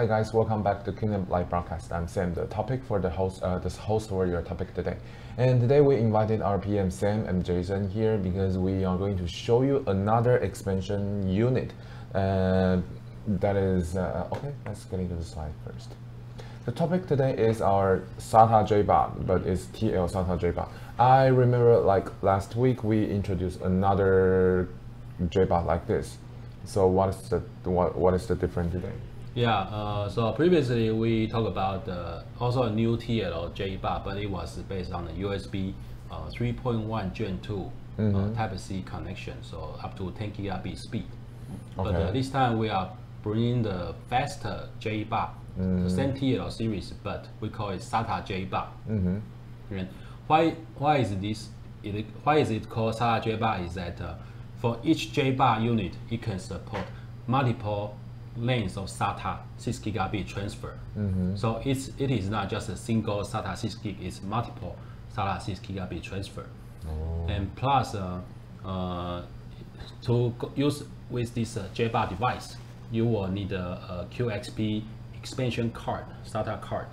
Hi guys, welcome back to Kingdom Live Broadcast. I'm Sam, the topic for the host, uh, the host for your topic today. And today we invited our PM Sam and Jason here because we are going to show you another expansion unit. Uh, that is, uh, okay, let's get into the slide first. The topic today is our SATA JBOD, but it's TL SATA JBOD. I remember like last week we introduced another JBOD like this. So what is the what, what is the difference today? Yeah, uh, so previously we talked about uh, also a new TL JBOD, but it was based on the USB uh, 3.1 Gen 2 uh, Mhm. Type-C connection, so up to 10 gigabit speed. But Okay. uh, this time we are bringing the faster JBOD, Mm. the same TL series, but we call it SATA JBOD. Mm-hmm. And why why is this? It, why is it called SATA JBOD? Is that uh, for each JBOD unit, it can support multiple lanes of SATA 6 gigabit transfer. Mm-hmm. So it's it is not just a single SATA 6 gig; it's multiple SATA 6 gigabit transfer. Oh. And plus, uh, uh, to go- use with this uh, JBOD device, you will need a, a QXP expansion card, SATA card.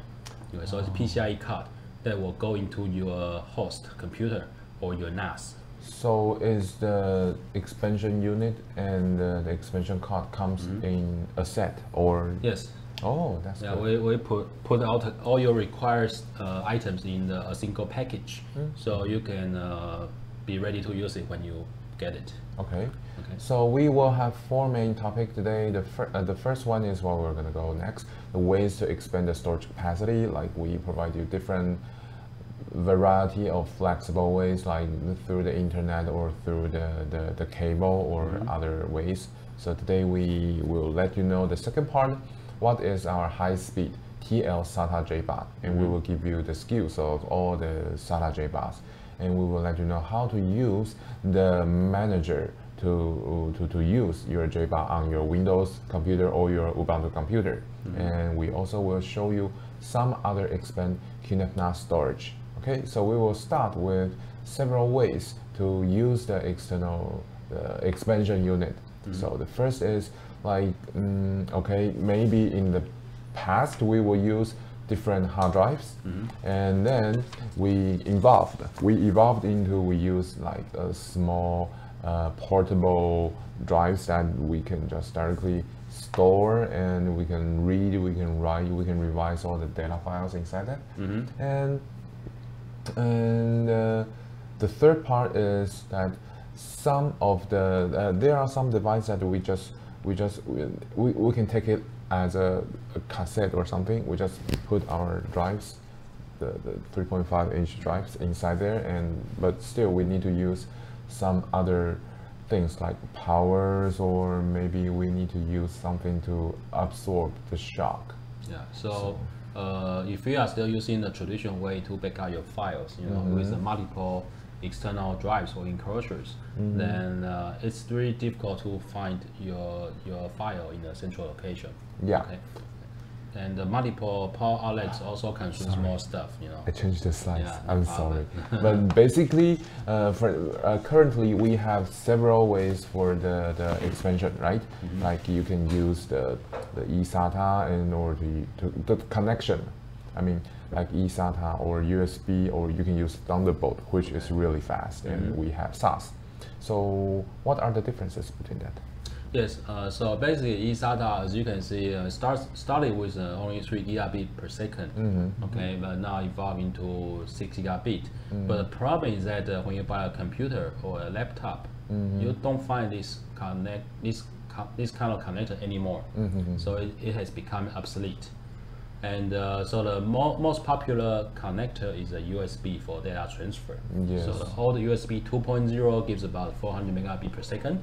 You know, So it's a PCIe card that will go into your host computer or your NAS. So is the expansion unit and uh, the expansion card comes in a set or? Yes. Oh, that's Yeah, good. we, we put put out all your required uh, items in a single package, so you can uh, be ready to use it when you get it. Okay. Okay. So we will have four main topics today. The, fir- uh, the first one is what we're going to go next. The ways to expand the storage capacity. Like we provide you different variety of flexible ways, like through the internet or through the, the, the cable or mm-hmm. other ways. So today we will let you know the second part. What is our high speed TL SATA JBOD? And we mm-hmm. will give you the skills of all the SATA JBODs. And we will let you know how to use the manager to, to, to use your JBOD on your Windows computer or your Ubuntu computer. Mm-hmm. And we also will show you some other expand QNAP NAS storage. Okay, so we will start with several ways to use the external uh, expansion unit. So the first is like, mm, okay, maybe in the past we will use different hard drives. And then we evolved. We evolved into we use like a small uh, portable drives that we can just directly store and we can read we can write we can revise all the data files inside that. And and uh, the third part is that some of the uh, there are some devices that we just we just we, we, we can take it as a, a cassette or something. We just put our drives, the, the 3.5 inch drives inside there, and but still we need to use some other things like powers or maybe we need to use something to absorb the shock. Yeah. So, uh, if you are still using the traditional way to back up your files, you know, with the multiple external drives or enclosures, then uh, it's very difficult to find your your file in a central location. Yeah. Okay. And the multiple power outlets also consumes more stuff, you know. I changed the slides. Yeah, I'm sorry. but basically, uh, for, uh, currently we have several ways for the, the expansion, right? Mm-hmm. Like you can use the, the eSATA in order to, to the connection. I mean, like eSATA or USB, or you can use Thunderbolt, which is really fast, and Mm-hmm. we have SAS. So, what are the differences between that? Yes, uh, so basically eSATA, as you can see, uh, starts started with uh, only 3 gigabit per 2nd Mm-hmm. okay, but now evolved into 6 gigabit. But the problem is that uh, when you buy a computer or a laptop, Mm-hmm. you don't find this connect this this kind of connector anymore. Mm-hmm. So it, it has become obsolete. And uh, so the mo- most popular connector is a USB for data transfer. Yes. So the old USB 2.0 gives about 400 megabit per 2nd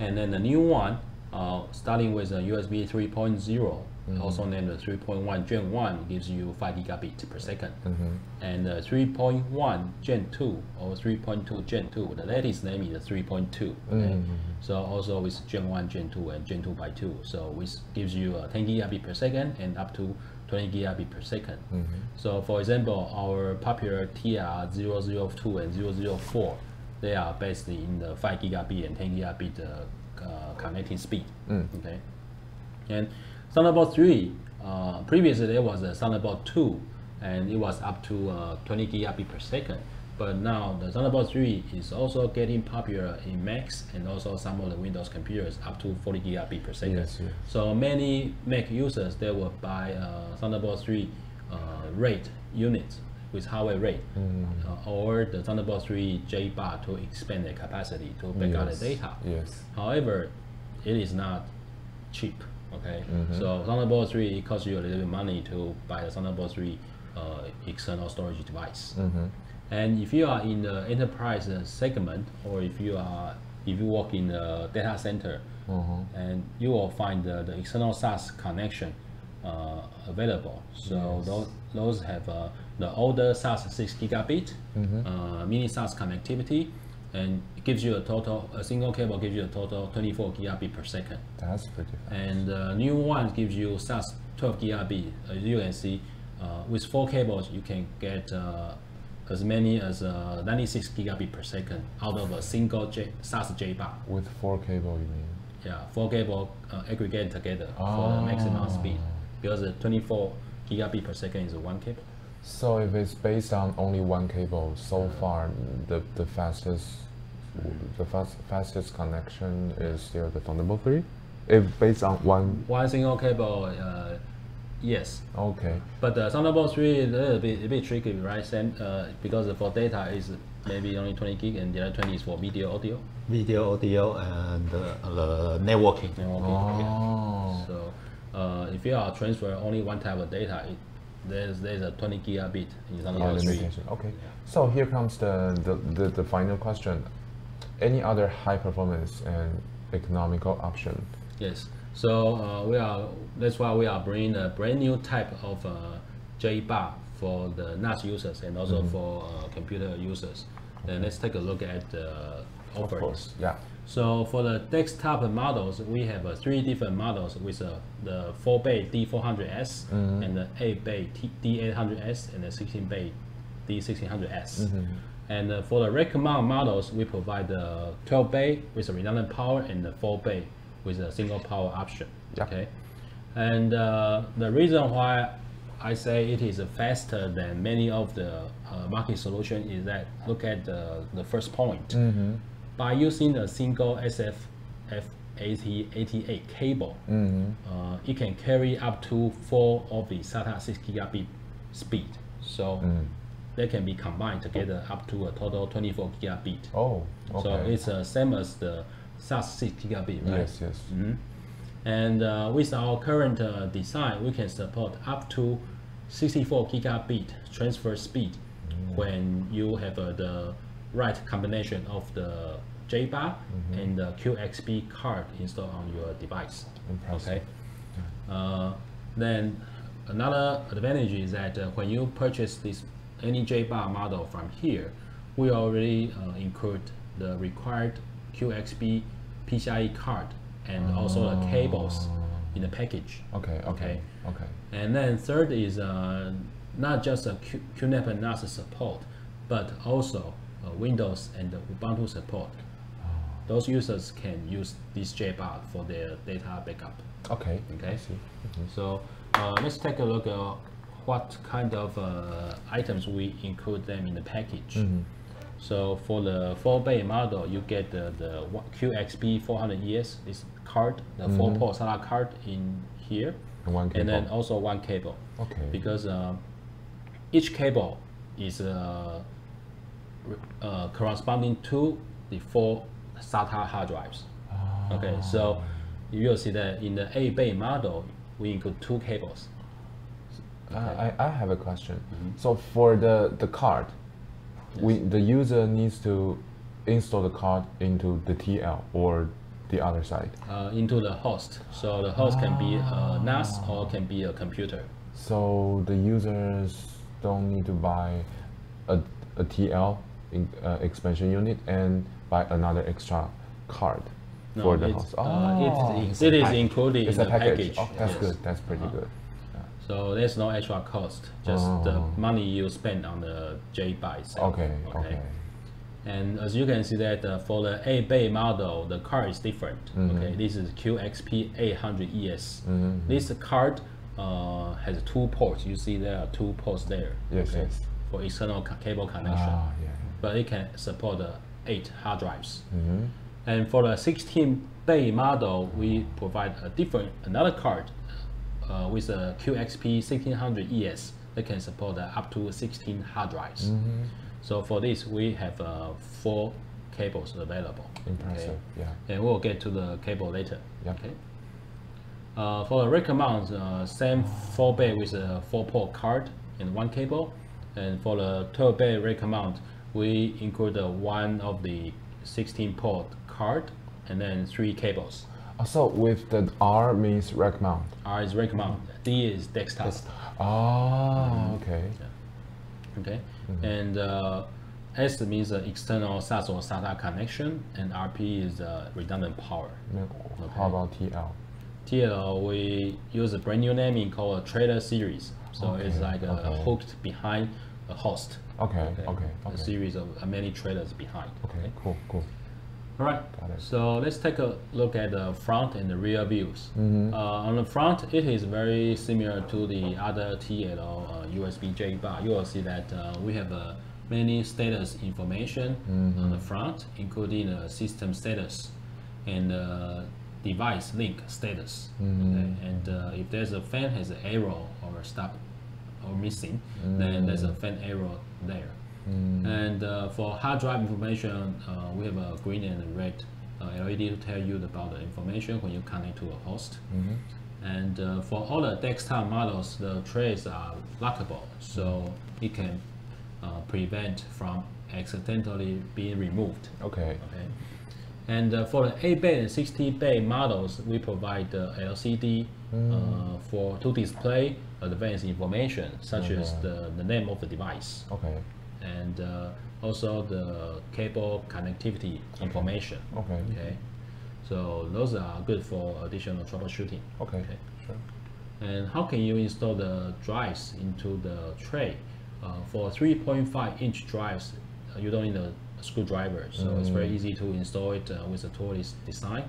and then the new one, uh, starting with a USB 3.0, also named the 3.1 Gen 1, gives you 5 gigabit per 2nd and uh, 3.1 Gen 2 or 3.2 Gen 2, the latest name is the 3.2. Okay? So also with Gen 1, Gen 2, and Gen 2 by 2. So which gives you uh, 10 gigabit per second and up to 20 gigabit per 2nd So for example, our popular TR002 and 004, they are basically in the 5 gigabit and 10 gigabit uh, uh, connecting speed. Okay. And Thunderbolt 3 uh, previously there was a Thunderbolt 2 and it was up to uh, 20 gigabit per second. But now the Thunderbolt 3 is also getting popular in Macs and also some of the Windows computers up to 40 gigabit per second. Yes, yes. So many Mac users they will buy uh, Thunderbolt 3 uh, RAID units with hardware RAID Mm. uh, or the Thunderbolt 3 JBOD to expand the capacity to back up Yes, the data. Yes. However, it is not cheap. Okay, Mhm. so Thunderbolt 3 it costs you a little bit of money to buy the Thunderbolt 3 uh, external storage device. Mm-hmm. And if you are in the enterprise uh, segment, or if you are if you work in the data center, Uh-huh. and you will find the, the external SAS connection uh, available. So Yes. those, those have uh, the older SAS 6 gigabit Mm-hmm. uh, mini SAS connectivity, and it gives you a total, a single cable gives you a total 24 gigabit per second. That's pretty fast. And the new one gives you SAS 12 gigabit. As you can see, uh, with four cables, you can get uh, as many as uh, 96 gigabit per second out of a single J, SAS JBOD. With four cable, you mean? Yeah, four cable uh, aggregate together for the maximum Ah. speed because the 24 gigabit per second is one cable. So if it's based on only one cable, so far the the fastest the fast, fastest connection is still the Thunderbolt 3? If based on one, One single cable, uh, yes, okay. but the Thunderbolt 3 is a little bit, a bit tricky, right, Sam? Uh, because for data is maybe only 20 gig and the other 20 is for video audio. Video, audio, and uh, the networking. networking, yeah. Oh. So uh, if you are transfer only one type of data, it, there's there's a 20 gigabit in Oh, Thunderbolt 3. limitation. Okay. So here comes the, the, the, the final question. Any other high performance and economical option? Yes. So uh, we are. That's why we are bringing a brand new type of uh, JBOD for the NAS users and also for uh, computer users. Then let's take a look at the Of offerings. Yeah. So for the desktop models, we have uh, three different models with uh, the 4-bay D400S Mhm. and the 8-bay T- D800S and the 16-bay D1600S. Mhm. And uh, for the rack mount models, we provide the 12-bay with a redundant power and the 4-bay with a single power option. Yeah. Okay. And uh, the reason why I say it is faster than many of the uh, market solution is that look at the, the first point Mm-hmm. by using a single SFF8088 cable, Mm-hmm. uh, it can carry up to four of the SATA 6 gigabit speed. So Mm. they can be combined together up to a total 24 gigabit. Oh, okay. So it's uh, same as the SAS 6 gigabit, right? Yes, yes. Mhm. And uh, with our current uh, design, we can support up to 64 gigabit transfer speed Mm. when you have uh, the right combination of the JBOD Mm-hmm. and the QXP card installed on your device. Impressive. Okay. Uh, then another advantage is that uh, when you purchase this any JBOD model from here, we already uh, include the required QXP PCIe card and also the cables in the package. Okay, okay, okay. And then third is uh, not just a Q- QNAP and NAS support, but also uh, Windows and Ubuntu support. Those users can use this JBOD for their data backup. Okay. Okay. I see. So uh, let's take a look at what kind of uh, items we include them in the package. Mhm. So for the 4-bay model, you get the, the QXP 400ES, this card, the 4-port SATA card in here, And one and then also one cable. Okay. Because uh, each cable is uh, uh, corresponding to the four SATA hard drives. Okay, so you'll see that in the 8-bay model, we include two cables. Uh, I, I have a question. Mm-hmm. So for the, the card, we, the user needs to install the card into the TL or the other side. uh, into the host. So the host can be a NAS or can be a computer. So the users don't need to buy a, a TL in, uh, expansion unit and buy another extra card No, for the host. uh, Oh, it, it is included it's in the package. package. Oh, that's yes. good. That's pretty Uh-huh. good. So there's no extra cost, just the Oh. money you spend on the J by itself. Okay, okay. And as you can see that uh, for the 8-bay model, the card is different. Mhm. Okay, this is QXP 800ES. Mhm. This card uh, has two ports. You see there are two ports there. Yes, yes. For external cable connection, Ah, yeah. but it can support uh, eight hard drives. Mm-hmm. And for the 16 bay model, we provide a different another card uh, with a QXP 1600 ES that can support uh, up to 16 hard drives. Mm-hmm. So for this, we have uh, four cables available. Impressive. Yeah. And we'll get to the cable later. Yeah. Okay. Uh, for the rack mount, uh, same 4 bay with a 4 port card and one cable. And for the 12 bay rack mount, we include uh, one of the 16 port card and then three cables. Also, with the R means rack mount. R is rack mount, D is desktop. Ah, okay. Okay. And uh, S means uh, external SAS or SATA connection, and RP is uh, redundant power. Then How about TL? TL, we use a brand new naming called a trailer series. So it's like uh, okay. hooked behind a host. Okay, okay, A okay. series of uh, many trailers behind. Okay, cool, cool. All right. So let's take a look at the front and the rear views. Mm-hmm. Uh, on the front, it is very similar to the other TL uh, USB JBOD. You will see that uh, we have uh, many status information Mm-hmm. on the front, including uh, system status and uh, device link status. Mm-hmm. Okay? And uh, if there's a fan has an arrow or stop or missing, Mm-hmm. then there's a fan arrow there. And uh, for hard drive information, uh, we have a green and a red uh, LED to tell you about the information when you connect to a host. And uh, for all the desktop models, the trays are lockable, so it can uh, prevent from accidentally being removed. Okay. Okay. And uh, for the 8 bay and 16 bay models, we provide the LCD uh, for to display advanced information such as the, the name of the device Okay. And uh, also the cable connectivity information. Okay. Okay. So those are good for additional troubleshooting. Okay. Okay. Sure. And how can you install the drives into the tray? Uh, for 3.5 inch drives, uh, you don't need a screwdriver, so it's very easy to install it uh, with a toolless design.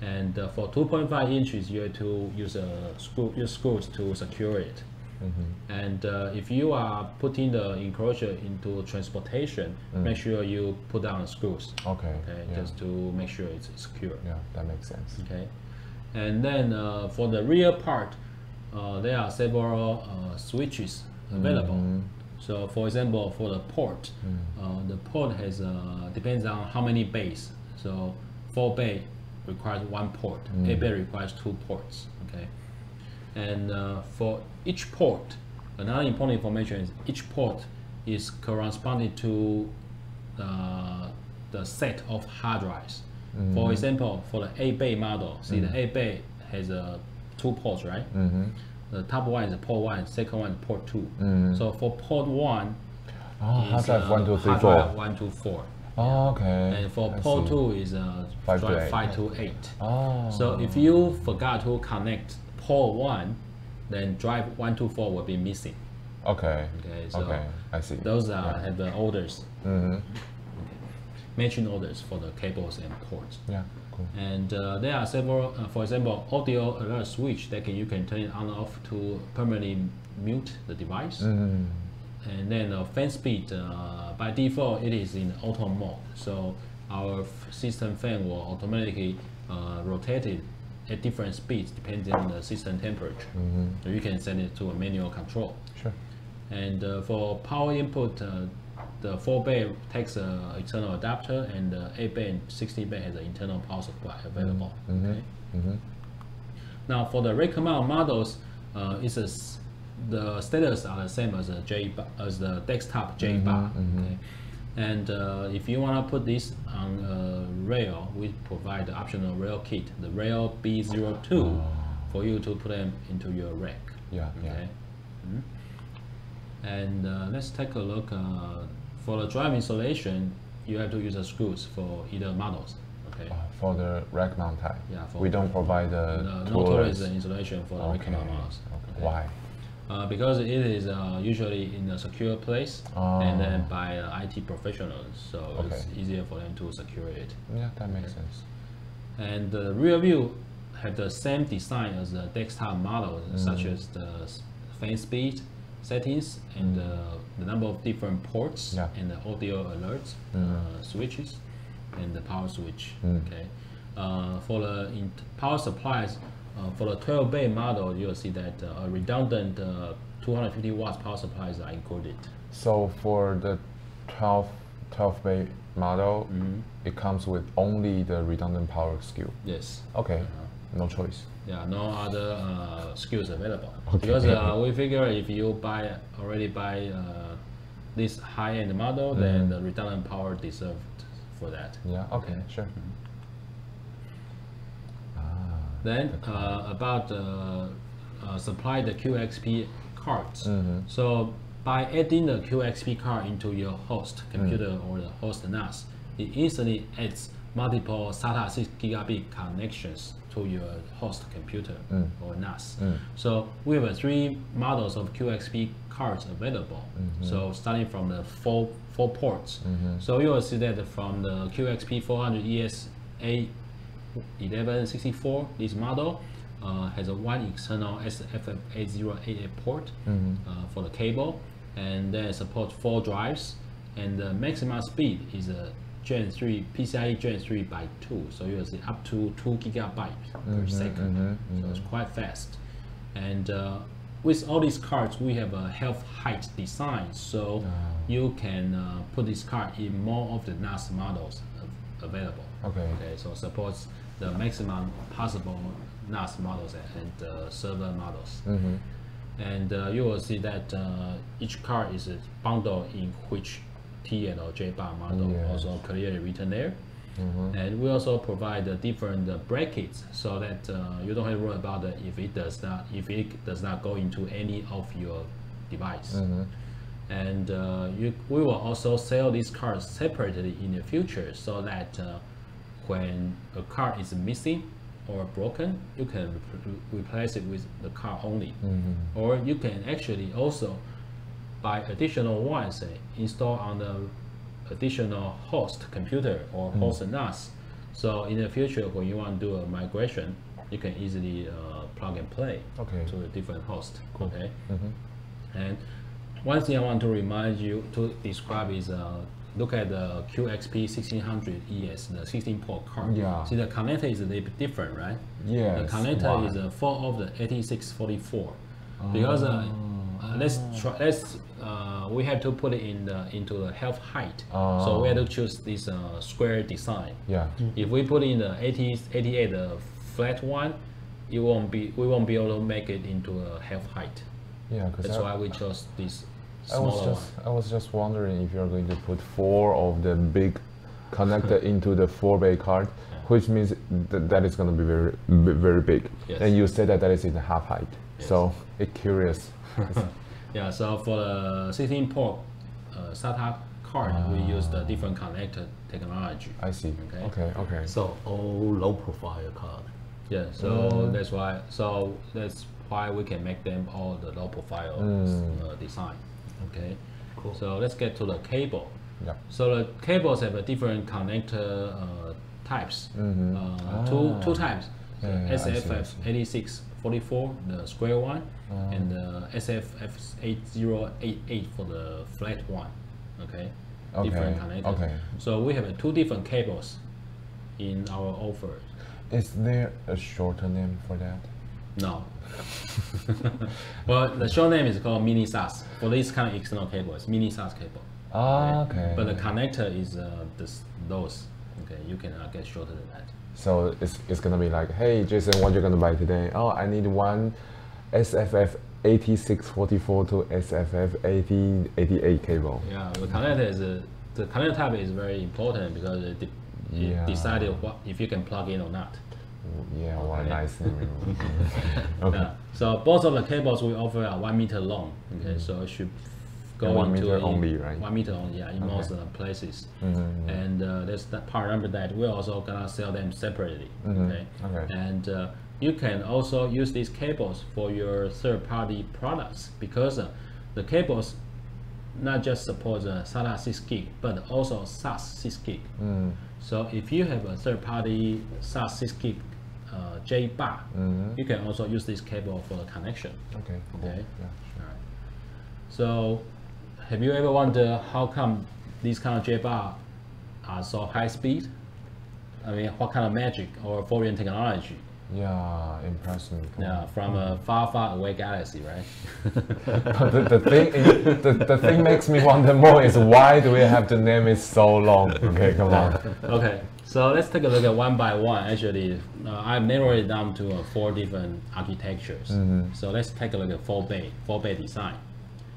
And uh, for 2.5 inches, you have to use a screw, use screws to secure it. And uh, if you are putting the enclosure into transportation, make sure you put down screws, Okay. okay, Yeah. just to make sure it's secure. yeah, that makes sense. Okay, and then uh, for the rear part, uh, there are several uh, switches available. So, for example, for the port, uh, the port has uh, depends on how many bays. So, four bay requires one port. Eight bay requires two ports. Okay, and uh, for each port, another important information is each port is corresponding to uh, the set of hard drives. For example, for the 8 bay model, see the 8 bay has uh, two ports, right? Mm-hmm. The top one is port 1, second one is port 2. So for port 1, Oh, hard drive uh, one, two, three, four. 1 to 4. Oh, okay. And for I port see. 2 is uh, Five to eight. 5 to 8. Oh. So if you forgot to connect port 1, then drive 1 to 4 will be missing. Okay. Okay, so okay. I see. Those are have the orders, Mm-hmm. matching orders for the cables and ports. Yeah. Cool. And uh, there are several, uh, for example, audio alert switch that can you can turn it on or off to permanently mute the device. Mm-hmm. And then uh, fan speed, uh, by default, it is in auto mode. So our f- system fan will automatically uh, rotate it at different speeds depending on the system temperature. So you can send it to a manual control. Sure. And uh, for power input, uh, the 4 bay takes an external adapter, and the 8 bay and 16 bay has an internal power supply available. Okay. Now for the rack mount models, uh, it's a the status are the same as a J as the desktop JBOD. Okay. And uh, if you want to put this on a rail, we provide the optional rail kit, the rail B02, for you to put them into your rack. Yeah. Yeah. Okay. Mhm. And uh, let's take a look. Uh, for the drive installation, you have to use the screws for either models. Okay. Uh, for the rack mount type. Yeah, for- we don't provide the No, no tool installation for the Okay. rack mount models. okay. Why? Uh, because it is uh, usually in a secure place and then by uh, IT professionals, so it's Oh. Easier for them to secure it. Yeah, that makes sense. And the rear view have the same design as the desktop model, such as the fan speed settings and uh, the number of different ports Yeah. and the audio alerts uh, switches and the power switch. Okay. Uh, for the in power supplies, for the 12 bay model, you'll see that uh, a redundant uh, 250 watts power supplies are included. So for the 12, 12 bay model, Mm-hmm. it comes with only the redundant power SKU. Yes. Okay, Uh-huh. no choice. Yeah, no other uh, skills available. Okay. Because uh, we figure if you buy already buy uh, this high-end model, then the redundant power deserved for that. Yeah, okay, sure. Mm-hmm. Ah, Then uh, about uh, uh, supply the QXP cards. Mm-hmm. So by adding the QXP card into your host computer Mm. or the host NAS, it instantly adds multiple SATA 6 gigabit connections to your host computer Mm. or NAS. So we have three models of QXP cards available. Mm-hmm. So starting from the four four ports. So you will see that from the QXP 400 ESA 1164, this model uh, has a one external SFF8088 port uh, for the cable, and then support four drives, and the maximum speed is a Gen 3 PCIe Gen 3 by 2, so you will see up to 2 gigabytes per 2nd so it's quite fast. And uh, with all these cards, we have a half height design, so you can uh, put this card in more of the NAS models available. Okay. Okay, so supports the maximum possible NAS models and, uh, server models. Mm-hmm. And uh, you will see that uh, each card is uh, bundled in which T and or JBOD model, Yes. also clearly written there. Mm-hmm. And we also provide the different uh, brackets so that uh, you don't have to worry about if it does not if it does not go into any of your device. Mm-hmm. And uh, you, we will also sell these cards separately in the future so that uh, when a card is missing or broken, you can re- replace it with the card only. Mm-hmm. Or you can actually also buy additional ones uh, install on the additional host computer or Mm. host NAS. So in the future, when you want to do a migration, you can easily uh, plug and play Okay. to a different host. Okay. Mhm. And one thing I want to remind you to describe is uh, look at the QXP 1600 ES, the 16 port card. Yeah. See the connector is a little bit different, right? Yeah. The connector is a four of the 8644 because uh, uh, let's try let's uh, we have to put it in the into the half height. So we have to choose this uh, square design. Yeah. If we put in the 80, 88 the flat one, it won't be we won't be able to make it into a half height. Yeah, That's I, why we chose this I was smaller just I was just wondering if you're going to put four of the big connector into the four bay card, which means th- that is going to be very very big. Yes. And you said that that is in the half height. Yes. So it curious. Yeah, so for the 16 port uh, SATA card, we use the different connector technology. I see. Okay. Okay. Okay. So all low profile card. Yeah, so that's why so that's why we can make them all the low profile uh, design. Okay. Cool. So let's get to the cable. Yeah. So the cables have a different connector uh, types. Mhm. Uh, two Ah. two types. Yeah, yeah, I see, I SFF see. 8644, the square one, Ah. and the SFF 8088 for the flat one. Okay. Different Okay, connectors. okay. So we have uh, two different cables in our offer. Is there a shorter name for that? No. well, the short name is called mini SAS. For this kind of external cable, it's mini SAS cable. Ah, okay. But the connector is uh, this, those. Okay, you can uh, get shorter than that. So it's, it's gonna be like, hey Jason, what you gonna buy today? Oh, I need one SFF 8644 to SFF 8088 cable. Yeah, the connector is uh, the connector type is very important because it, de- it decided what if you can plug in or not. Yeah, what a Okay. nice name. okay. Yeah. So both of the cables we offer are one meter long. Okay, so it should go Mm. And one into meter in- only, right? One meter only, yeah, in Okay. most uh, places. Mhm. And uh, that's that part. Remember that we're also gonna sell them separately. Mhm. Okay. Okay. And uh, you can also use these cables for your third-party products because uh, the cables not just support uh, SATA 6 gig, but also SAS 6 gig. Mm. So if you have a third-party SAS 6 gig uh, J bar, Mhm. you can also use this cable for the connection. Okay. Okay. Yeah. Sure. So, have you ever wondered how come these kind of JBOD are so high speed? I mean, what kind of magic or foreign technology? Yeah. Impressive. Yeah, from a far, far away galaxy, right? But the, the thing is, the, the thing makes me wonder more is why do we have to name it so long? Okay, come on. okay, so let's take a look at one by one. Actually, uh, I've narrowed it down to uh, four different architectures. So let's take a look at four bay, four bay design.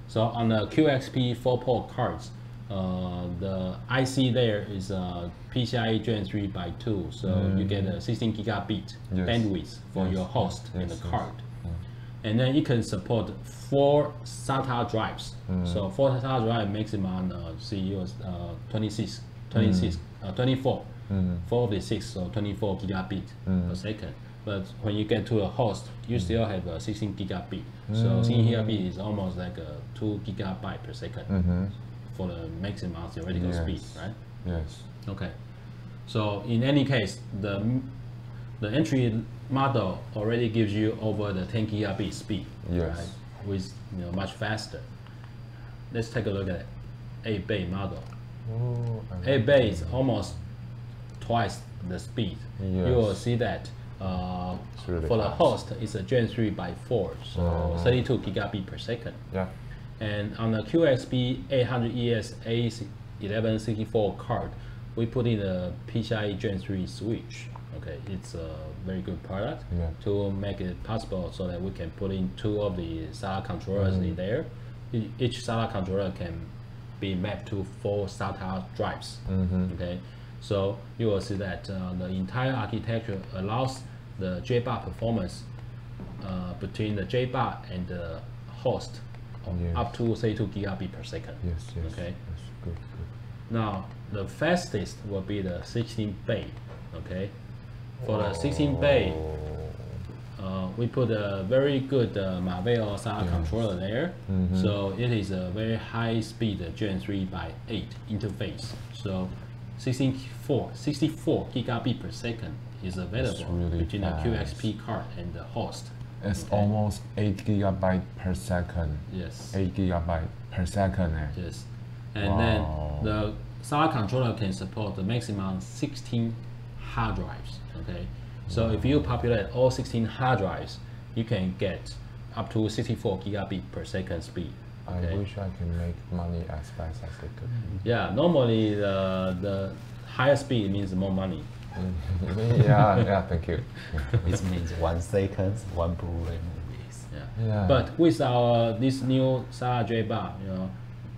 So on the QXP four port cards, uh, the IC there is uh, PCIe Gen 3 by 2, so you get a 16 gigabit Yes. bandwidth for Yes. your host in Yes, the yes. card. And then it can support four SATA drives. So four SATA drive maximum uh, is uh, 26, 26, mm. uh, 24. Mm. Four of the six, so 24 gigabit mm. per second. But when you get to a host, you still have a 16 gigabit. So 16 gigabit is almost like a 2 gigabyte per 2nd mm-hmm. for the maximum theoretical speed, right? Yes. Okay. So in any case, the the entry model already gives you over the 10 gigabit speed, Yes. right? With you know much faster. Let's take a look at 8 bay model. Oh, I 8 bay is almost twice the speed. You will see that uh, really for the host, it's a Gen 3 by 4, so Uh-huh. 32 gigabit per second. Yeah. And on the QXP 800ES A1164 card, we put in a PCIe Gen 3 switch. Okay, it's a very good product Yeah. to make it possible so that we can put in two of the SATA controllers Mm. in there. Each SATA controller can be mapped to four SATA drives. Mm-hmm. Okay, so you will see that uh, the entire architecture allows the JBAR performance uh, between the JBAR and the host Yes. up to say 2 gigabit per second. Yes. Yes. Okay. Yes. Good. Good. Now the fastest will be the 16 bay. Okay, for the 16 bay, Oh. Uh, we put a very good uh, Marvell SATA controller there. Mhm. So it is a very high speed Gen 3 by 8 interface. So 64, 64 gigabit per second is available really between fast. the QXP card and the host. It's Okay. almost eight gigabyte per second. Yes. Eight gigabyte per second. Eh? Yes. And Wow. then the SATA controller can support the maximum 16 hard drives. Okay. So if you populate all 16 hard drives, you can get up to 64 gigabit per second speed. I wish I can make money as fast as I could. Yeah, normally the the higher speed means more money. yeah, yeah, thank you. It means one second, one Blu-ray movies. Yeah. Yeah. But with our this new SATA JBOD, you know,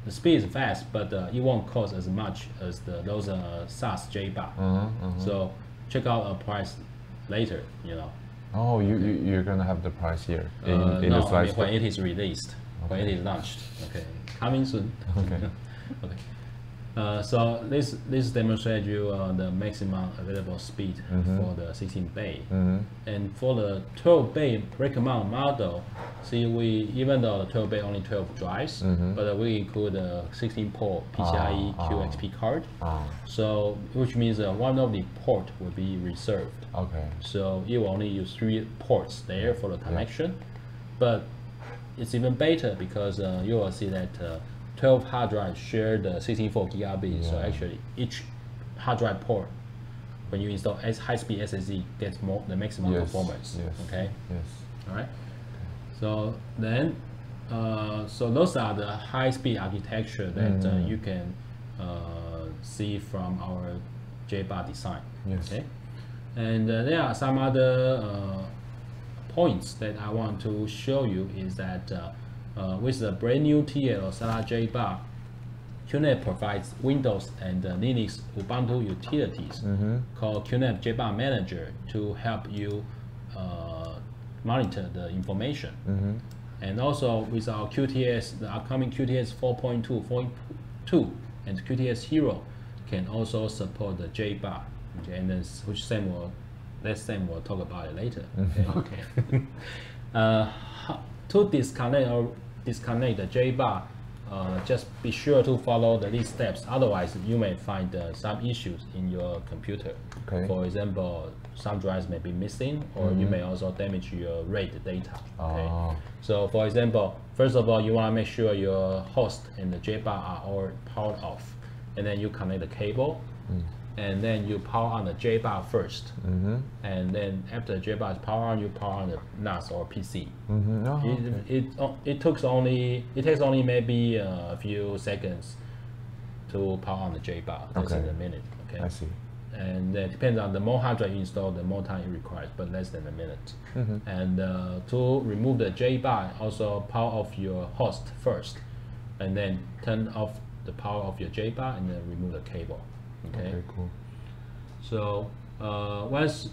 the speed is fast, but uh, it won't cost as much as the those uh, SAS JBOD. Uh-huh, uh-huh. So check out a price later. You know. Oh, you, you you're gonna have the price here in, Uh, in no, the I mean, when it is released, when it is launched. Okay, coming soon. Okay. okay. Uh, so this this demonstrates you uh, the maximum available speed Mhm. for the 16 bay. hmm And for the 12 bay recommend model, see we even though the 12 bay only 12 drives, Mhm. but uh, we include a 16 port PCIe Ah, ah. QXP card. Ah, So which means uh, one of the port will be reserved. okay. So you will only use three ports there for the connection, but it's even better because uh, you will see that uh, 12 hard drives share the 64 gigabit. So actually, each hard drive port, when you install S high-speed SSD, gets more the maximum Yes, performance. yes. Okay. Yes. All right. So then, uh, so those are the high-speed architecture that uh, Mm. you can uh, see from our JBOD design. Yes. Okay. And uh, there are some other uh, points that I want to show you is that uh, uh, with the brand new TL or SATA JBOD, QNAP provides Windows and uh, Linux Ubuntu utilities Mm-hmm. called QNAP JBOD Manager to help you uh, monitor the information. Mm-hmm. And also with our QTS, the upcoming QTS 4.2, 4.2 and QTS Hero can also support the JBOD. Okay, and then which Sam will, let Sam will talk about it later. Okay. uh, ho- to disconnect or disconnect the JBOD uh, just be sure to follow the these steps. Otherwise, you may find uh, some issues in your computer. Okay. For example, some drives may be missing, or you may also damage your RAID data. Okay. Oh. So, for example, first of all, you want to make sure your host and the JBOD are all powered off, and then you connect the cable, and then you power on the JBOD 1st and then after the JBOD is powered on, you power on the NAS or PC. Mm-hmm. Oh, It, okay. it, it takes only it takes only maybe a few seconds to power on the JBOD. That's in Okay. a minute. Okay. I see. And it depends on the more hard drive you install, the more time it requires, but less than a minute. Mm-hmm. And uh, to remove the JBOD, also power off your host first, and then turn off the power of your JBOD, and then remove the cable. Okay. Okay, cool. So uh, once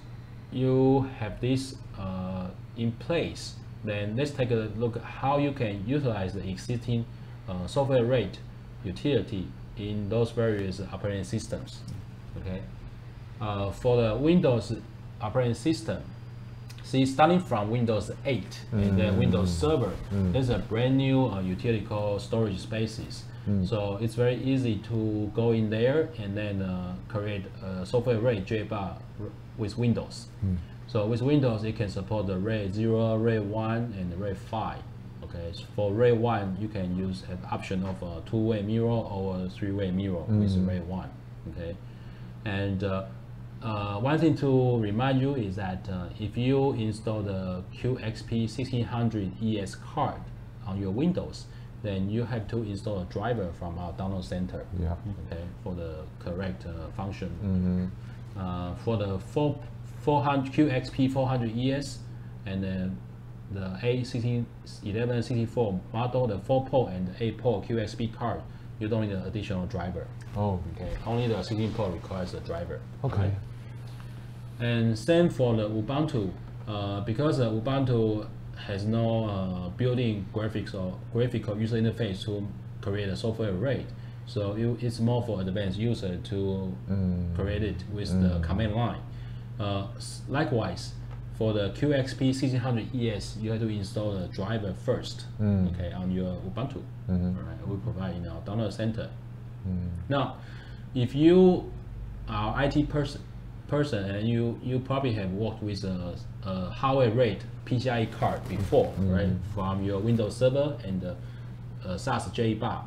you have this uh, in place, then let's take a look at how you can utilize the existing uh, software RAID utility in those various operating systems. Okay. Uh, for the Windows operating system, see starting from Windows 8 and then Windows Server, there's a brand new uh, utility called Storage Spaces. So it's very easy to go in there and then uh, create a software RAID JBOD with Windows. So with Windows, it can support the RAID 0, RAID 1, and RAID 5. Okay, so for RAID 1, you can use an option of a two-way mirror or a three-way mirror with RAID 1. Okay, and uh, uh, one thing to remind you is that uh, if you install the QXP 1600 ES card on your Windows, then you have to install a driver from our download center. Yeah. Okay, for the correct uh, function. Mm-hmm. Uh, for the 4, 400 QXP 400 ES and then the A16 1164 model, the 4 port and 8 port QXP card, you don't need an additional driver. Oh, Okay, only the 16 port requires a driver. okay. And same for the Ubuntu, uh, because the Ubuntu has no uh, built-in graphics or graphical user interface to create a software RAID. So you, it's more for advanced user to mm. create it with the mm. command line. Uh, likewise, for the QXP 1600 ES, you have to install the driver first, mm. okay, on your Ubuntu. Mm-hmm. All right, we provide in our download center. Now, if you are IT person, person and you you probably have worked with a, a hardware RAID PCIe card before, right? From your Windows Server and the uh, SAS JBOD.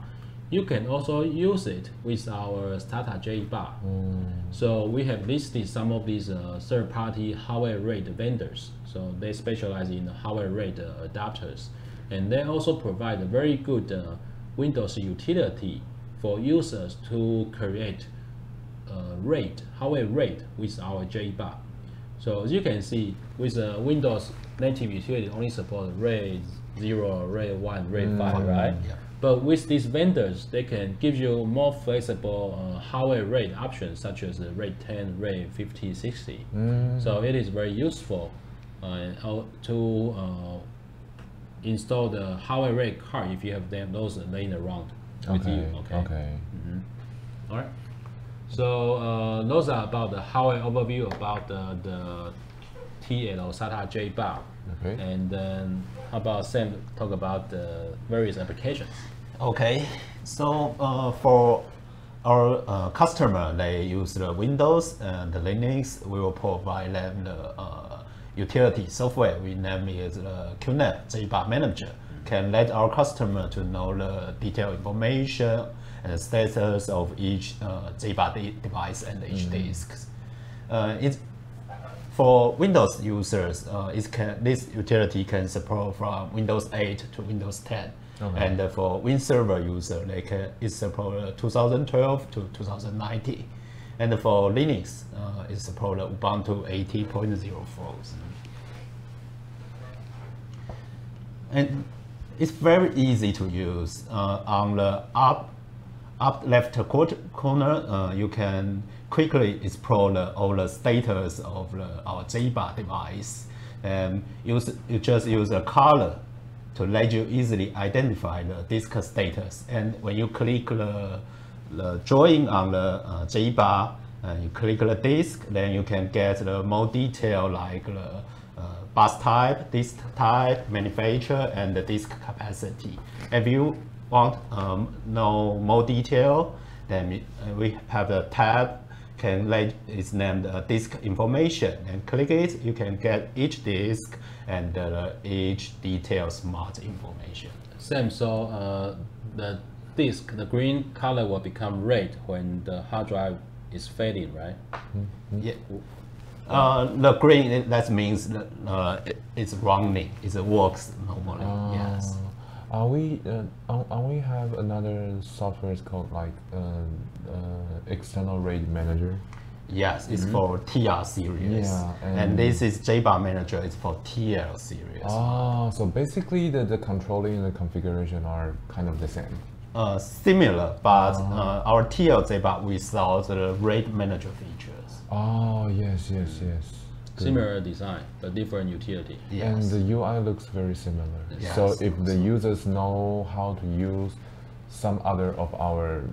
You can also use it with our SATA JBOD. So we have listed some of these uh, third-party hardware RAID vendors. So they specialize in hardware RAID uh, adapters, and they also provide a very good uh, Windows utility for users to create uh, RAID, hardware RAID with our JBOD. So as you can see, with uh, Windows native utility only support RAID 0, RAID 1, RAID 5, right? yeah. But with these vendors, they can give you more flexible uh, hardware RAID options such as RAID 10, RAID 50, 60. So it is very useful uh, uh, to uh, install the hardware RAID card if you have them those laying around with you. Okay. Okay. All right. So uh, those are about the hardware overview about the, the T8 or SATA JBOD. Okay. And then how about Sam talk about the various applications? Okay, so uh, for our uh, customer, they use the Windows and the Linux. We will provide them the uh, utility software. We name it the QNAP JBOD Manager. Can let our customer to know the detailed information and the status of each uh, device and each disk. Uh, it's for Windows users, uh, it can, this utility can support from Windows 8 to Windows 10. Okay. And for Win Server user, they can it support uh, 2012 to 2019. And for Linux, uh, it support Ubuntu 80.04. And it's very easy to use. Uh, on the up up left corner, uh, you can quickly explore the, all the status of the, our JBOD device. And use, you just use a color to let you easily identify the disk status. And when you click the, the drawing on the uh, JBOD, uh, you click the disk, then you can get the more detail like the uh, bus type, disk type, manufacturer, and the disk capacity. If you want um, know more detail, then we, have a tab can let it's named uh, disk information and click it. You can get each disk and uh, each detailed smart information. Same. So uh, the disk, the green color will become red when the hard drive is fading, right? yeah. Uh, the green that means that, uh, it's running. It works normally yes. Uh, Are we? Uh, are, are we have another software called like uh, uh, external RAID manager? yes it's for TR series Yeah, and, and- this is JBOD manager it's for TL series Ah, so basically the, the controlling and the configuration are kind of the same. uh, similar, but uh, our TL JBOD without the RAID manager features. Oh yes, yes, yes. Good. Similar design, but different utility. Yes. And the UI looks very similar. Yes. So if the users know how to use some other of our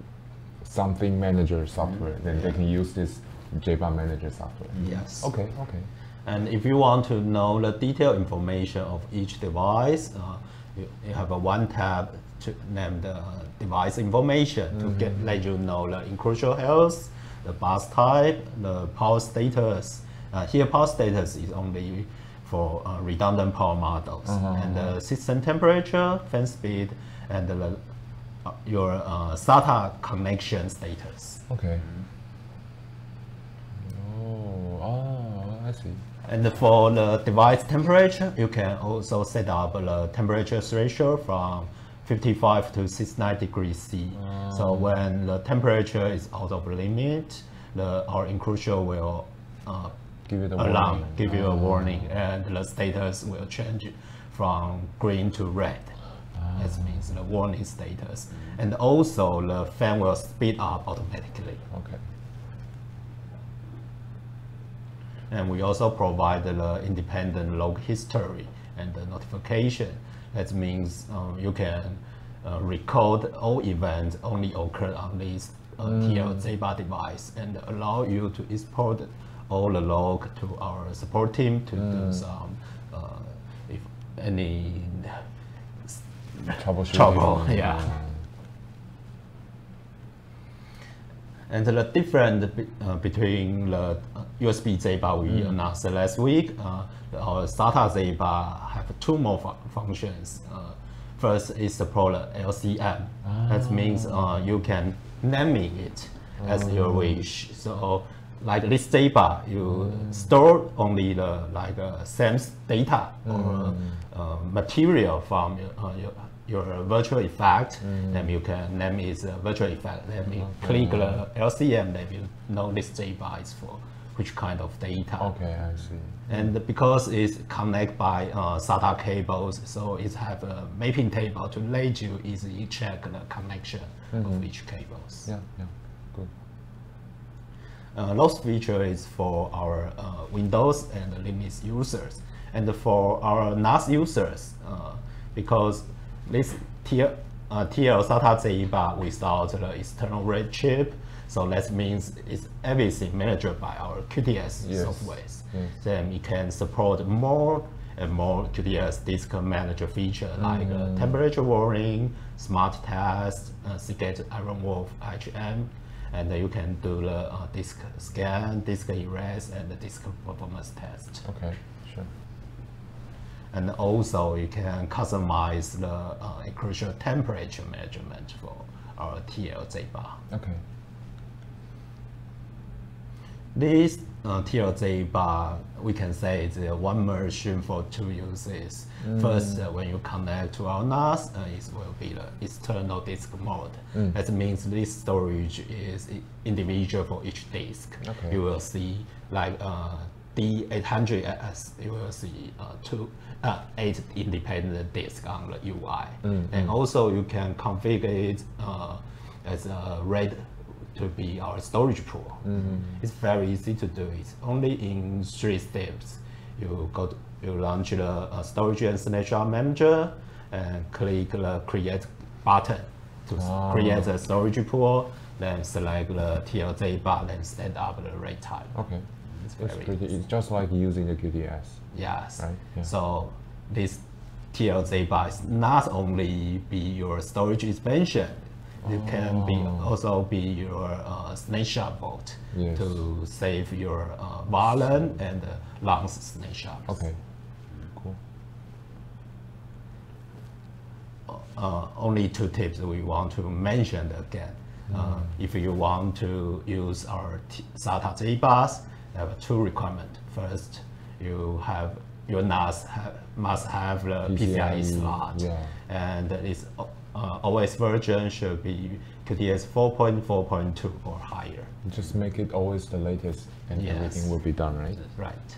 something manager software, then they can use this JBOD manager software. yes. Okay, okay. And if you want to know the detailed information of each device, uh, you, you have a one tab to name the device information to get let you know the enclosure health, the bus type, the power status. Uh, here, power status is only for uh, redundant power models, and the system temperature, fan speed, and the, uh, your uh, SATA connection status. Okay. Oh, oh, I see. And for the device temperature, you can also set up the temperature threshold from 55 to 69 degrees C. So when the temperature is out of limit, the our enclosure will uh, Give it a alarm, warning. give you a warning, and the status will change from green to red. That means the warning status. And also the fan will speed up automatically. Okay. And we also provide the independent log history and the notification. That means um, you can uh, record all events only occurred on this uh, TL JBOD device and allow you to export all the log to our support team to do some, uh, if any trouble. Trouble, yeah. And the difference uh, between the uh, USB JBOD we announced last week, uh, our SATA JBOD have two more fu- functions. Uh, first is the support LCM. That means uh, you can naming it as your wish. So like this JBOD, you store only the like uh, same data or uh, material from your, uh, your your virtual effect, then you can name it a virtual effect. Then you click the LCM, then you know this JBOD is for which kind of data. Okay, I see. And because it's connected by uh, SATA cables, so it have a mapping table to let you easily check the connection of each cables. Yeah, yeah. Good. Uh, those feature is for our uh, Windows and Linux users, and for our NAS users, uh, because this TL, uh, TL SATA JBOD without the external RAID chip, so that means it's everything managed by our QTS Yes. softwares. Yes. Then we can support more and more QTS disk manager feature like uh, temperature warning, smart test, uh, Seagate Iron Wolf HM, and you can do the uh, disk scan, disk erase, and the disk performance test. Okay, sure. And also you can customize the uh, enclosure temperature measurement for our TL JBOD. Okay. This uh, TL JBOD, we can say it's a one machine for two uses. First, uh, when you connect to our NAS, uh, it will be the external disk mode. That means this storage is individual for each disk. Okay. You will see like uh, D800S, you will see uh, two, uh, eight independent disks on the UI. And also you can configure it uh, as a RAID to be our storage pool. It's very easy to do it. Only in three steps. You go, to, you launch the uh, storage and snapshot manager, and click the create button to Ah. create a storage pool. Then select the TL JBOD, then set up the RAID type. Okay. It's very pretty. easy. It's just like using the QTS. Yes. Right, yeah. So this TL JBODs not only be your storage expansion, it can be also be your uh, snapshot vault Yes. to save your uh, and uh, long snapshots. Okay. Cool. uh, only two tips we want to mention again. Uh, if you want to use our T- SATA JBODs, there are two requirements. First, you have your NAS have, must have the PCIe, PCIe, slot, yeah. and its uh, OS version should be QTS 4.4.2 or higher. Just make it always the latest, and Yes. everything will be done, right? Right.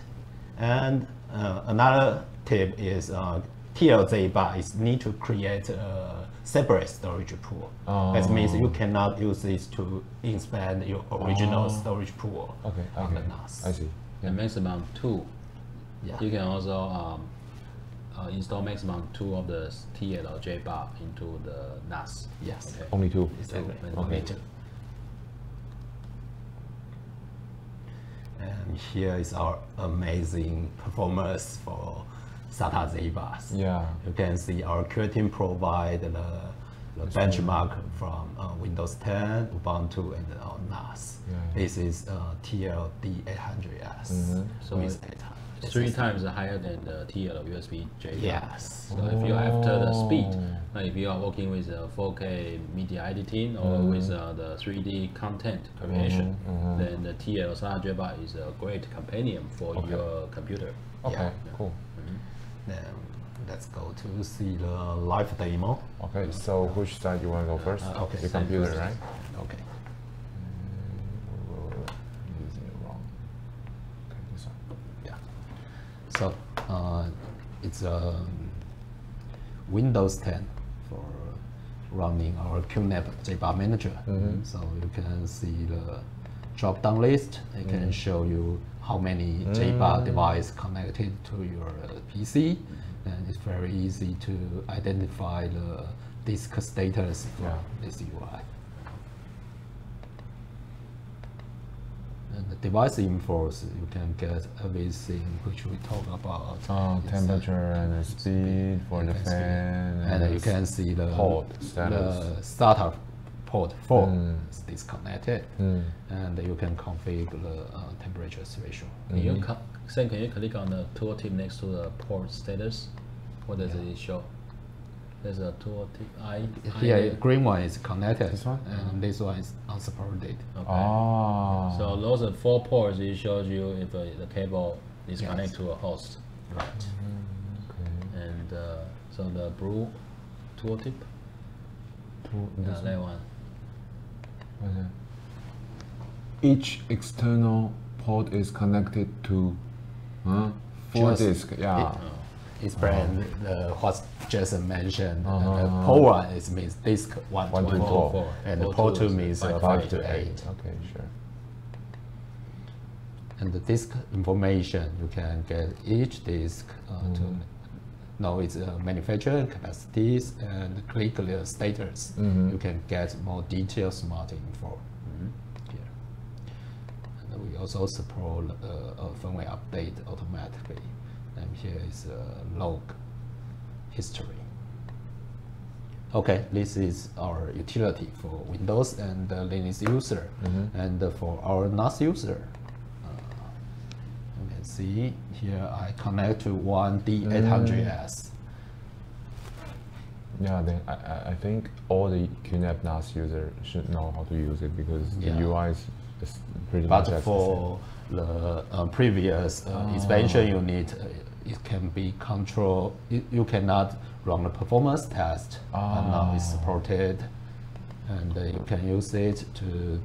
And uh, another tip is uh, TL JBODs need to create a separate storage pool. That means you cannot use this to expand your original storage pool Okay. on the Okay. NAS. I see. And maximum two. Yeah. You can also um, uh, install maximum two of the TL or JBOD into the NAS. Yes. Okay. Only two. Exactly. Okay. Only two. And here is our amazing performance for SATA JBODs. Yeah. You can see our team provide the, the benchmark from uh, Windows 10, Ubuntu, and NAS. Yeah. This is uh, TLD 800S. So with it- data. It's three times higher than the TL USB JBOD. Yes. So if you're after the speed, Oh. like if you are working with uh, 4K media editing or Mm-hmm. with uh, the 3D content creation, then the TL SATA JBOD is a great companion for your computer. Okay. Yeah. Cool. Then let's go to see the live demo. Okay. So which side you want to go first? Uh, okay, The computer, right? Okay. We're using it wrong. Okay. This one. Yeah. So uh, it's a Windows 10 for running our QNAP JBOD Manager. Mm-hmm. So you can see the drop-down list. It can mm-hmm. show you how many mm. JBOD device connected to your PC, and it's very easy to identify the disk status from Yeah. this UI. And the device infos, you can get everything which we talk about. Oh, It's, uh, temperature and speed for the fan. and uh, you can see the port status. the startup port 4 Mm. is disconnected, Mm. and you can configure the uh, temperature threshold. Can you co- Sam, can you click on the tooltip next to the port status? What does it show? There's a tooltip I. Here, I- green one is connected, This one? and this one is unsupported. Okay. Ah. So those are four ports. It shows you if uh, the cable is Yes. connected to a host. Right. Okay. And uh, so the blue Two, uh, this that one. one. What's? Each external port is connected to huh? four Just- disk. Yeah. It's brand uh, what Jason mentioned. and Uh-huh. the port one is means disk one, One to four, four. and the port two means uh, five five to to eight. Okay, sure. And the disk information, you can get each disk uh, to know its uh, manufacturing capacities and click the status. Mhm. You can get more detailed smart info. And we also support uh, a firmware update automatically. And here is a log history. Okay, this is our utility for Windows and uh, Linux user. And uh, for our NAS user, uh, you can see here I connect to one D800S. Yeah, then I, I- I think all the QNAP NAS user should know how to use it because Yeah. the UI is, is pretty much But as the for the uh, previous uh, expansion unit, uh, it can be control. You, you cannot run a performance test, and now it's Ah. supported, and uh, you can use it to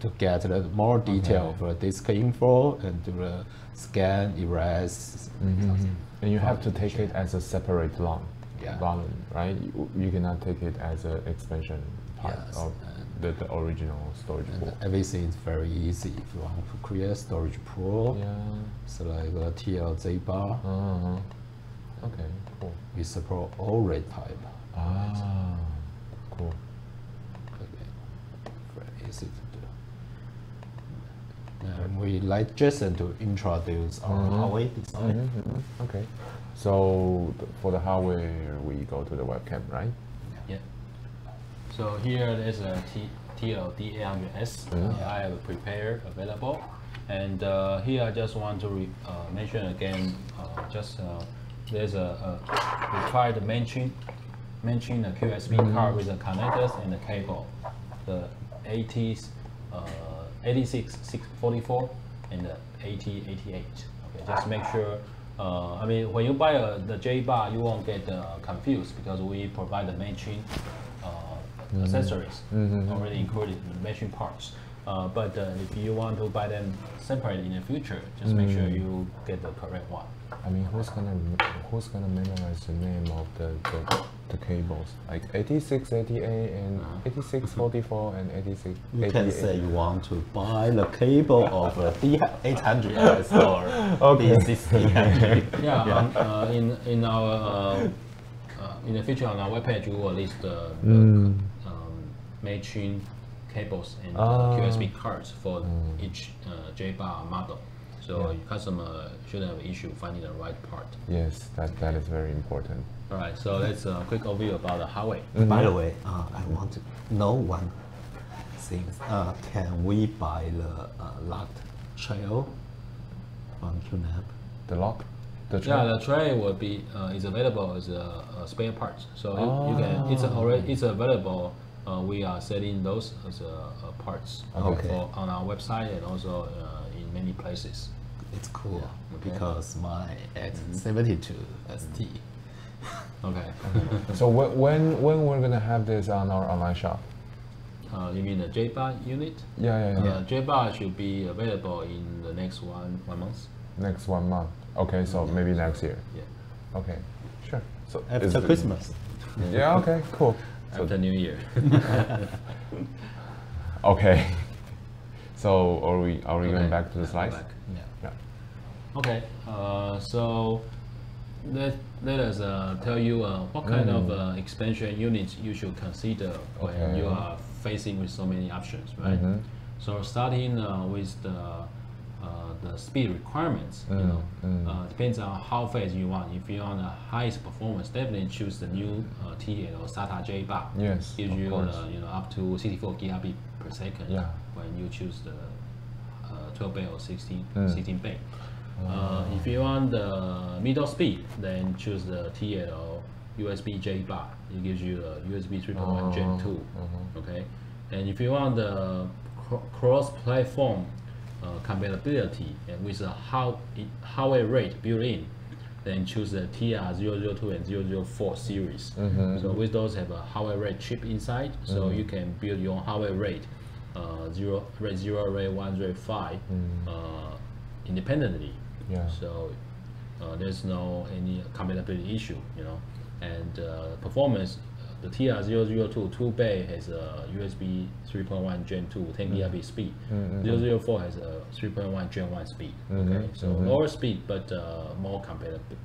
to get the more detail Okay. for disk info and do the scan, erase. same. something. And you have to take it as a separate long Yeah. volume, right? You, you cannot take it as an expansion part Yes, of and- the, the original storage And pool. everything is very easy if you want to create storage pool. Yeah. So like the TL JBOD, Uh-huh. Okay, cool. we support all RAID type. Ah, cool. Okay. Very easy to do. And we like Jason to introduce our hardware design. Mhm, Okay. So th- for the hardware, we go to the webcam, right? Yeah. So here there's a T TLD 800S. Uh, I have prepared available, and uh, here I just want to re, uh, mention again. Uh, just uh, there's a, a required mention mention a QXP card with the connectors and the cable, the 80s, uh, 86 644 and the 8088. Okay, just make sure. Uh, I mean, when you buy a, the JBOD, you won't get uh, confused because we provide the matching uh, accessories already included in the matching parts. Uh, but uh, if you want to buy them separately in the future, just make sure you get the correct one. I mean, who's gonna who's gonna memorize the name of the the, the cables? Like 86, 88, and 86, 44, and 86, You 88. can say you want to buy the cable of a D800S or Okay. D600. Yeah, um, uh, in in our uh, uh, in the future on our webpage, we will list the, the um, matching cables and uh, Ah. QXP cards for each uh, JBOD model. So your customer shouldn't have issue finding the right part. Yes, that that is very important. All right, so that's a quick overview about the hardware. By the way, uh, I want to know one thing. Uh, can we buy the uh, locked trail from QNAP? The lock, the Yeah, tray? the tray will be uh, is available as a, a spare parts. So you, you can it's already it's available. Uh, we are selling those as a, a parts uh, Okay. for, on our website and also uh, in many places. It's cool okay. Mm-hmm. because my X72 ST. Okay. So wh- when when we're gonna have this on our online shop? uh, you mean the JBOD unit? Yeah, yeah, yeah. Uh, JBOD should be available in the next one one month. Next one month. Okay, so maybe next year. Yeah. Okay, sure. So is After the- Christmas. Yeah. Okay. Cool. So After New Year. okay. So are we are we Okay, going back to the slides? Yeah. Yeah. Okay, uh, so let, let us uh, tell you uh, what kind of uh, expansion units you should consider when Mm. Okay. you are facing with so many options, right? Mhm. So starting uh, with the the speed requirements, you Mm, know, mm. uh, depends on how fast you want. If you want the highest performance, definitely choose the new uh, T or SATA JBOD. Yes, gives you course. uh, you know up to 64 gigabit per second Yeah. when you choose the uh, 12 bay or 16 Mm. 16 bay. Uh, if you want the middle speed, then choose the TL USB JBOD. It gives you a USB 3.1 Gen Oh, 2. mhm. Okay, and if you want the cro- cross-platform uh, compatibility and with a how hardware RAID built in, then choose the TR002 and 004 series. Mhm. So with those have a hardware RAID chip inside, so you can build your own hardware RAID uh, zero RAID zero, RAID one, RAID five uh, independently. Yeah. So uh, there's no any compatibility issue, you know, and uh, performance. The TR002 2 bay has a USB 3.1 Gen 2 10 mm-hmm. gigabit speed. Mm-hmm. 004 has a 3.1 Gen 1 speed. Mm-hmm. Okay, so lower speed but uh, more compatible,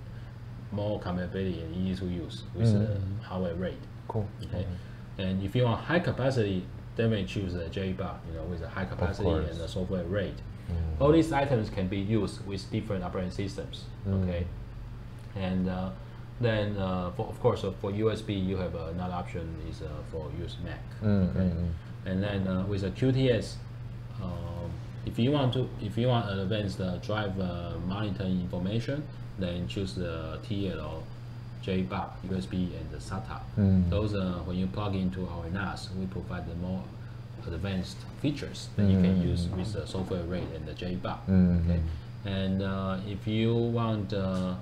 more compatibility and easy to use with the hardware RAID. Cool. Okay, and if you want high capacity, definitely choose the JBOD, you know, with a high capacity and the software RAID. All these items can be used with different operating systems. Okay, and uh, then uh, for, of course uh, for USB you have another option is uh, for use Mac. Mm, okay, mm, mm. and then uh, with a QTS. Um, if you want to, if you want advanced uh, drive uh, monitoring information, then choose the TL JBOD, USB, and the SATA. Mm. Those uh, when you plug into our NAS, we provide the more advanced features that you can use with the software RAID and the JBOD. Mhm. Okay, and uh, if you want uh,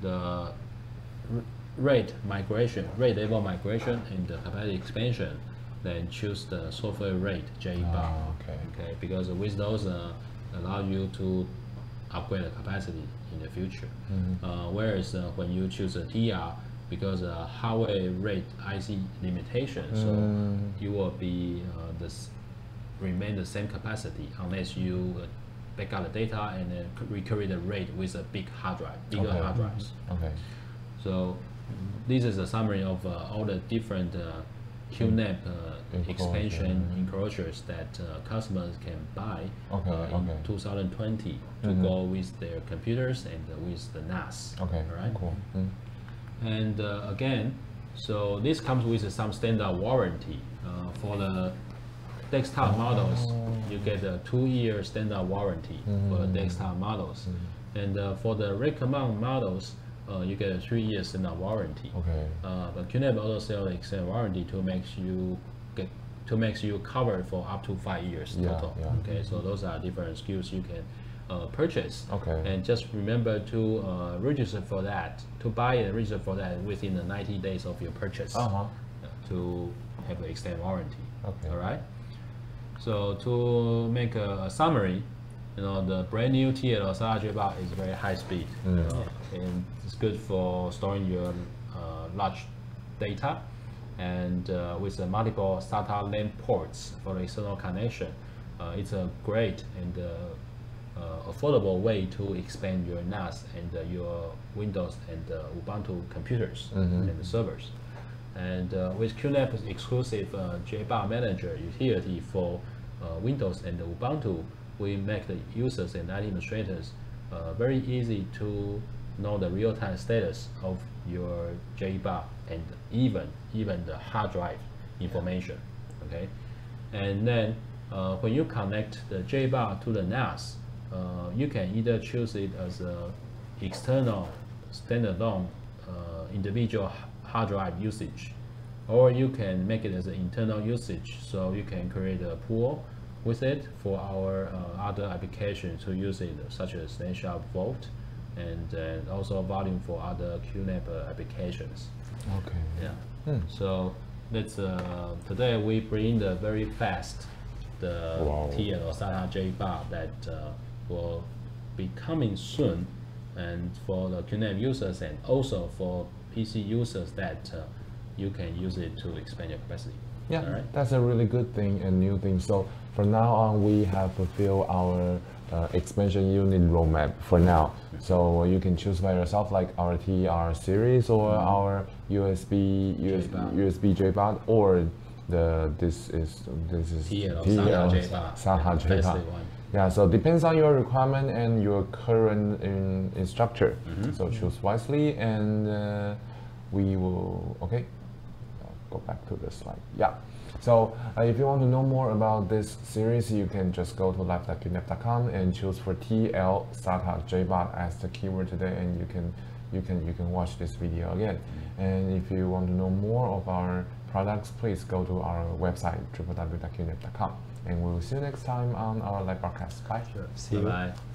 the RAID migration, RAID level migration, and the capacity expansion, then choose the software RAID J bar. Ah, okay. Okay, because with those uh, allow you to upgrade the capacity in the future. Mm-hmm. Uh, whereas uh, when you choose a TR, because uh, hardware RAID IC limitation, Mm. so you will be uh, this remain the same capacity unless you uh, back up the data and then the RAID with a big hard drive, bigger Okay. hard drives. Okay. So this is a summary of uh, all the different uh, QNAP uh, Enclosure. expansion enclosures that uh, customers can buy Okay, uh, in okay. 2020 to Mhm. go with their computers and uh, with the NAS. Okay, right. cool. Mm. And uh, again, so this comes with some standard warranty. Uh, for the desktop models, you get a two-year standard warranty for the desktop models. And uh, for the mount models, uh, you get a three-year standard warranty. Okay. Uh, but QNAP also sell extended warranty to make you get to make you covered for up to five years Yeah, total. yeah. Okay, so those are different skills you can uh, purchase. Okay. And just remember to uh, register for that, to buy and register for that within the 90 days of your purchase Uh huh. uh, to have the extended warranty. Okay. All right. So to make a, a summary, you know, the brand new TL SATA JBox is very high speed, you Mm. know, and it's good for storing your uh, large data, and uh, with the multiple SATA LAN ports for external connection, uh, it's a great and uh, uh, affordable way to expand your NAS and uh, your Windows and uh, Ubuntu computers Mhm. and servers. And uh, with QNAP's exclusive uh, JBox Manager utility for uh, Windows and Ubuntu, we make the users and administrators uh, very easy to know the real-time status of your JBox and even even the hard drive information. Okay, and then uh, when you connect the JBox to the NAS, uh, you can either choose it as a external standalone uh, individual hard drive usage, or you can make it as an internal usage. So you can create a pool with it for our uh, other applications to use it, such as Snapshot Vault, and then also volume for other QNAP uh, applications. Okay. Yeah. Hmm. So that's uh, today we bring the very fast the Wow. TL or SATA JBOD that uh, will be coming soon, and for the QNAP users and also for PC users that uh, you can use it to expand your capacity. Yeah, right. that's a really good thing and new thing. So from now on, we have fulfilled our uh, expansion unit roadmap for now. So you can choose by yourself, like our TR series or our USB USB. USB JBOD or the this is this is TL SATA JBOD. SATA That's the JBOD. one. Yeah, so depends on your requirement and your current in, instructor. Mm-hmm. So choose wisely, and uh, we will. Okay, I'll go back to the slide. Yeah. So uh, if you want to know more about this series, you can just go to live.qnap.com and choose for TL SATA JBOD as the keyword today, and you can you can you can watch this video again. And if you want to know more of our products, please go to our website www.qnap.com. And we will see you next time on our live broadcast. Bye. Sure. See you. Bye bye.